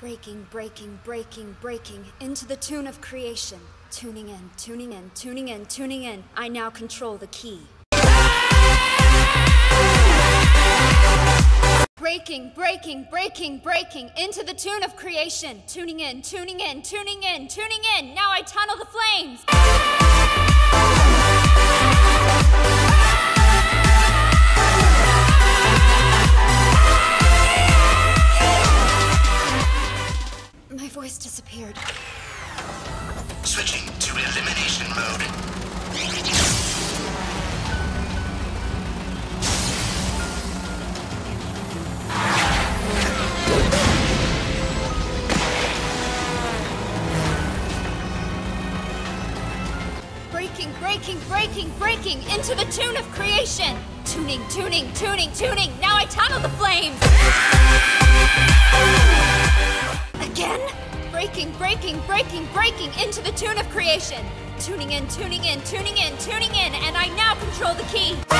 Breaking, breaking, breaking, breaking into the tune of creation. Tuning in, tuning in, tuning in, tuning in. I now control the key. Breaking, breaking, breaking, breaking into the tune of creation. Tuning in, tuning in, tuning in, tuning in. Now I tunnel the flames. Voice disappeared. Switching to elimination mode. Breaking, breaking, breaking, breaking into the tune of creation. Tuning, tuning, tuning, tuning. Now I tunnel the Breaking, breaking, breaking, into the tune of creation. Tuning in, tuning in, tuning in, tuning in, and I now control the key.